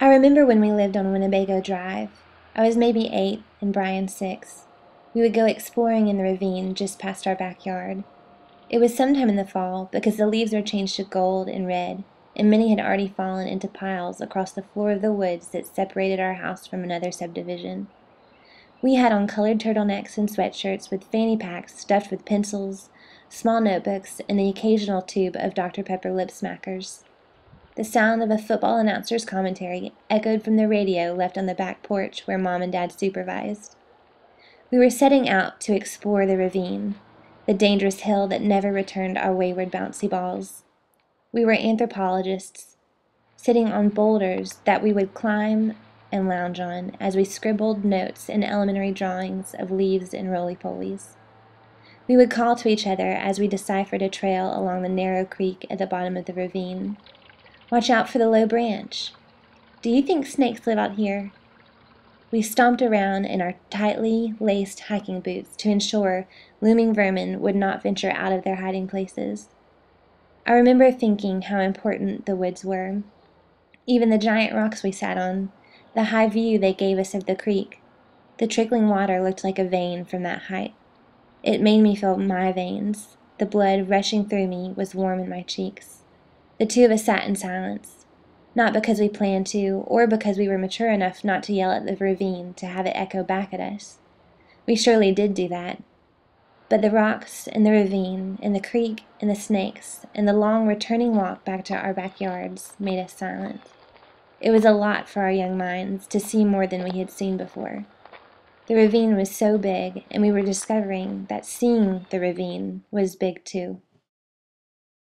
I remember when we lived on Winnebago Drive. I was maybe eight and Brian six. We would go exploring in the ravine just past our backyard. It was sometime in the fall because the leaves were changed to gold and red, and many had already fallen into piles across the floor of the woods that separated our house from another subdivision. We had on colored turtlenecks and sweatshirts with fanny packs stuffed with pencils, small notebooks, and the occasional tube of Dr. Pepper lip smackers. The sound of a football announcer's commentary echoed from the radio left on the back porch where Mom and Dad supervised. We were setting out to explore the ravine, the dangerous hill that never returned our wayward bouncy balls. We were anthropologists, sitting on boulders that we would climb and lounge on as we scribbled notes and elementary drawings of leaves and roly-polies. We would call to each other as we deciphered a trail along the narrow creek at the bottom of the ravine. Watch out for the low branch. Do you think snakes live out here? We stomped around in our tightly laced hiking boots to ensure looming vermin would not venture out of their hiding places. I remember thinking how important the woods were. Even the giant rocks we sat on, the high view they gave us of the creek. The trickling water looked like a vein from that height. It made me feel my veins. The blood rushing through me was warm in my cheeks. The two of us sat in silence, not because we planned to, or because we were mature enough not to yell at the ravine to have it echo back at us. We surely did do that. But the rocks and the ravine and the creek and the snakes and the long returning walk back to our backyards made us silent. It was a lot for our young minds to see more than we had seen before. The ravine was so big, and we were discovering that seeing the ravine was big too.